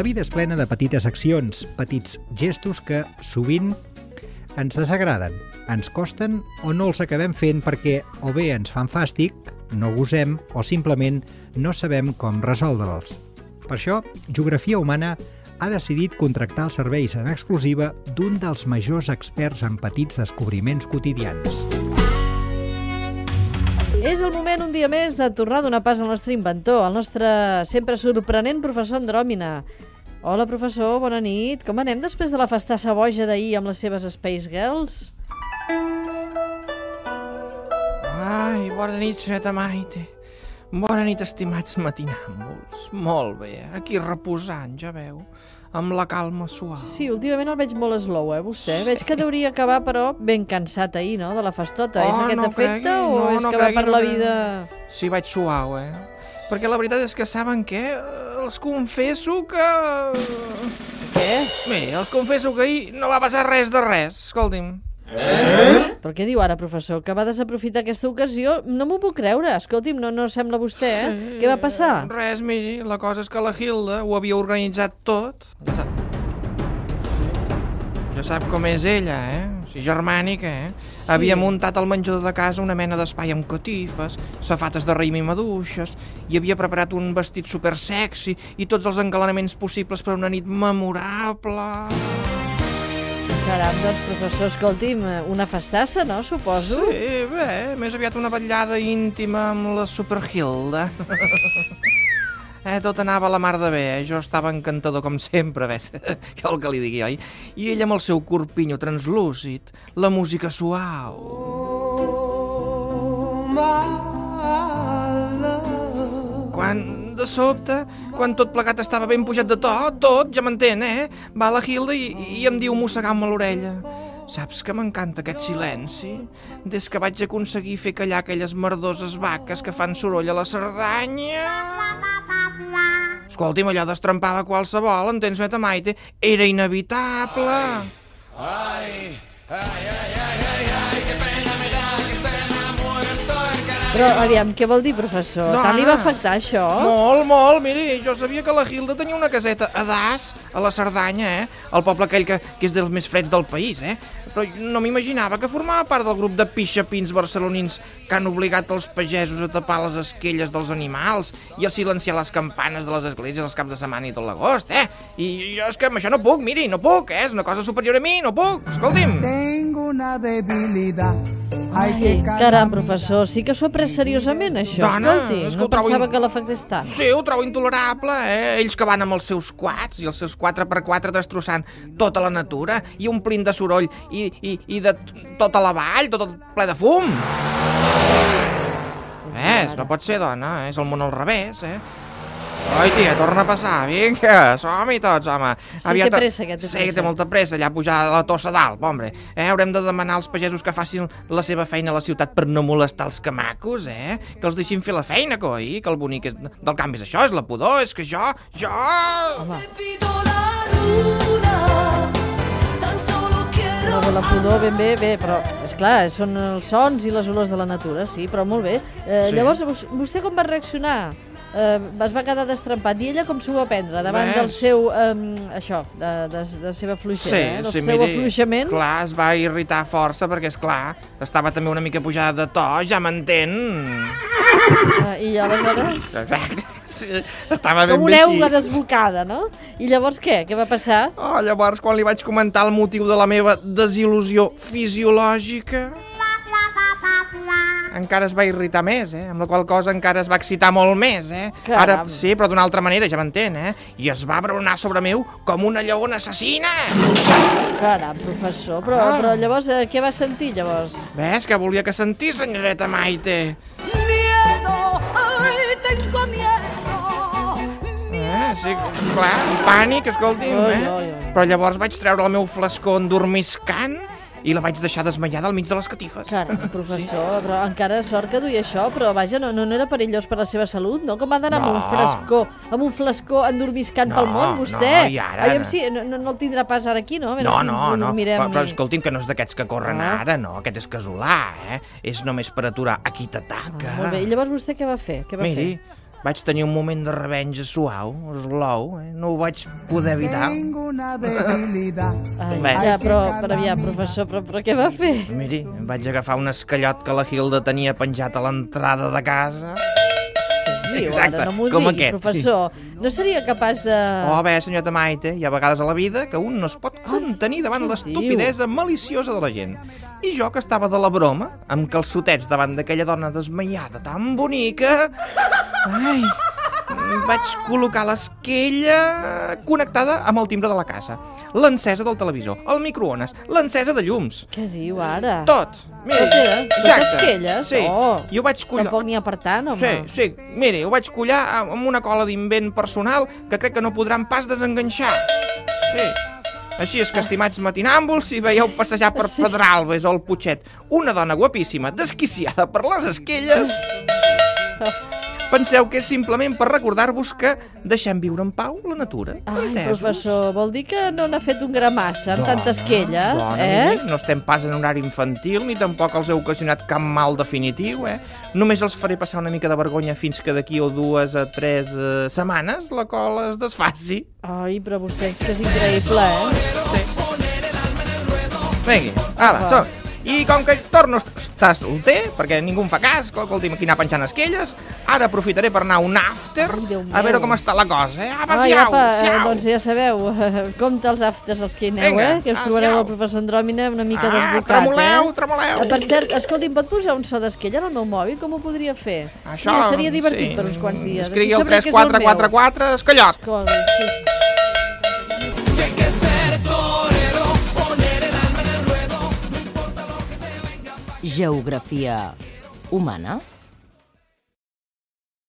La vida és plena de petites accions, petits gestos que sovint ens desagraden, ens costen o no els acabem fent perquè o bé ens fan fàstic, no gosem o simplement no sabem com resoldre'ls. Per això, Geografia Humana ha decidit contractar els serveis en exclusiva d'un dels majors experts en petits descobriments quotidians. És el moment, un dia més, de tornar a donar pas al nostre inventor, al nostre sempre sorprenent professor Andròmina. Hola, professor, bona nit. Com anem després de la festassa boja d'ahir amb les seves Space Girls? Ai, bona nit, senyoreta Maite. Bona nit, estimats matinàmbuls. Molt bé, aquí reposant, ja veu, amb la calma suau. Sí, últimament el veig molt slow, eh, vostè? Sí. Veig que hauria acabar, però, ben cansat ahir, no?, de la festota. Oh, és aquest no efecte cregui, o no, és no que va cregui, per no la vida... Sí, vaig suau, eh? Perquè la veritat és que saben què? Els confesso que... Què? Miri, els confesso que ahir no va passar res de res, escolti'm. Però què diu ara, professor? Que va desaprofitar aquesta ocasió? No m'ho puc creure. Escolti'm, no, no sembla vostè, eh? Què va passar? Res, miri, la cosa és que la Hilda ho havia organitzat tot. Ja sap. Ja sap com és ella, eh? O sigui, germànica, eh? Sí. Havia muntat al menjador de casa una mena d'espai amb catifes, safates de raïm i maduixes, i havia preparat un vestit super sexy i tots els engalanaments possibles per a una nit memorable. Caram, doncs, professor, escolti'm, una festassa, no, suposo? Sí, bé, més aviat una vetllada íntima amb la Superhilda. Eh, tot anava a la mar de bé, eh? jo estava encantador com sempre, ves, que el que li digui, oi? I ella amb el seu corpinyo translúcid, la música suau. Quan, de sobte, quan tot plegat estava ben pujat de to, tot, ja m'entén, eh? Va la Hilda i, i em diu mossegant-me l'orella. Saps que m'encanta aquest silenci? Des que vaig aconseguir fer callar aquelles merdoses vaques que fan soroll a la Cerdanya... Escolti'm, allò destrempava qualsevol, entens, Meta Maite? Era inevitable. Però, aviam, què vol dir, professor? No, Tant li va Anna. afectar això? Molt, molt, miri, jo sabia que la Hilda tenia una caseta a Das, a la Cerdanya, eh? El poble aquell que, que és dels més freds del país, eh? Però no m'imaginava que formava part del grup de pixapins barcelonins que han obligat els pagesos a tapar les esquelles dels animals i a silenciar les campanes de les esglésies els caps de setmana i tot l'agost, eh? I jo és que amb això no puc, miri, no puc, eh? És una cosa superior a mi, no puc, escolti'm. Tengo una debilidad. Ai, que caram, professor, sí que s'ho ha pres seriosament, això. Dona, Escolti, és que no trobo pensava in- que l'afectés tant. Sí, ho trobo intolerable, eh? Ells que van amb els seus quats i els seus 4x4 destrossant tota la natura i omplint de soroll i, i, i de tota la vall, tot ple de fum. Ves, no pot ser, dona, és el món al revés, eh? Oi, tia, torna a passar, vinga, som-hi tots, home. Sí, té pressa, aquest té Sí, pressa. té molta pressa, allà a pujar a la tossa dalt, hombre. Eh, haurem de demanar als pagesos que facin la seva feina a la ciutat per no molestar els camacos, eh? Que els deixin fer la feina, coi, que el bonic és, del canvi és això, és la pudor, és que jo, jo... Home, la no, pudor ben bé, bé, però, és clar, són els sons i les olors de la natura, sí, però molt bé. Eh, Sí. Llavors, vos- vostè com va reaccionar? Eh, es va quedar destrempat i ella com s'ho va prendre davant Res. del seu, eh, això, de, de, de seva fluixera, eh? del seu afluixament? clar, es va irritar força perquè, és clar, estava també una mica pujada de to, ja m'entén. Eh, I aleshores, Exacte, sí, estava ben com una eula desbocada, no? I llavors què? Què va passar? Oh, llavors, quan li vaig comentar el motiu de la meva desil·lusió fisiològica... Encara es va irritar més, eh? Amb la qual cosa encara es va excitar molt més, eh? Ara, Caram. sí, però d'una altra manera, ja m'entén, eh? I es va abraonar sobre meu com una lleona assassina! Caram, professor, però, Ah. però llavors eh, què va sentir, llavors? Ves que volia que sentís, senyoreta Maite? miedo, ay, tengo miedo. Eh, sí, clar, pànic, escolti'm, Oi, eh? oi, oi. Però llavors vaig treure el meu flascó endormiscant i la vaig deixar desmaiada al mig de les catifes. Caram, professor, però encara sort que duia això, però vaja, no, no, no era perillós per la seva salut, no? Com ha d'anar amb un No. flascó, amb un flascó endormiscant pel No, món, vostè? no, i ara, Aviam no. si no, no, no el tindrà pas ara aquí, no? A veure No, si no, no, però, però escolti'm, que no és d'aquests que corren Ah. ara, no, aquest és casolà, eh? És només per aturar a qui t'ataca. Ah, molt bé, i llavors vostè què va fer? Què va Miri, fer? Vaig tenir un moment de revenja suau, slow, eh? no ho vaig poder evitar. Tengo una debilidad. Ai, Bé. ja, però, però aviam, professor, però, però què va fer? Miri, em vaig agafar un escallot que la Hilda tenia penjat a l'entrada de casa. Diu, Exacte, ara no m'ho com digui, aquest, professor. No seria capaç de... Oh, bé, senyoreta Maite, hi ha vegades a la vida que un no es pot contenir davant l'estupidesa maliciosa de la gent. I jo, que estava de la broma, amb calçotets davant d'aquella dona desmaiada tan bonica... Ai, vaig col·locar l'esquella connectada amb el timbre de la casa, l'encesa del televisor, el microones, l'encesa de llums, Què diu ara? tot. Miri, Tot era? Totes esquelles? Sí, Oh, jo vaig collar... Tampoc n'hi ha per tant, home. Sí, sí, miri, ho vaig collar amb una cola d'invent personal que crec que no podran pas desenganxar. Sí. Així és que, estimats matinàmbuls, si veieu passejar per Sí. Pedralbes o el Putxet una dona guapíssima, desquiciada per les esquelles, penseu que és simplement per recordar-vos que deixem viure en pau la natura. Ai, Entesos? professor, vol dir que no n'ha fet un gramassa amb tanta esquella, dona, eh? miri, no estem pas en horari infantil ni tampoc els he ocasionat cap mal definitiu, eh? Només els faré passar una mica de vergonya fins que d'aquí o dues a tres eh, setmanes la cola es desfaci. Ai, però vostè és que és increïble, eh? Vingui, ara, Apa. som. I com que torno a estar solter, perquè ningú em fa cas, que escolti'm, aquí anar penjant esquelles, ara aprofitaré per anar a un after, Ai, Déu a veure meu. com està la cosa, eh? Apa, Ai, siau, apa, eh, siau. doncs ja sabeu, compte els afters als que hi aneu, Vinga, eh? Que us ah, trobareu siau. el professor Andròmina una mica Ah, desbocat, tremoleu, eh? tremoleu. Ah, Per cert, escolti'm, pot posar un so d'esquella en el meu mòbil? Com ho podria fer? Això, Mira, seria divertit sí. per uns quants dies. Escrigui el sabré que és el meu. 3444, escallot. Geografia humana?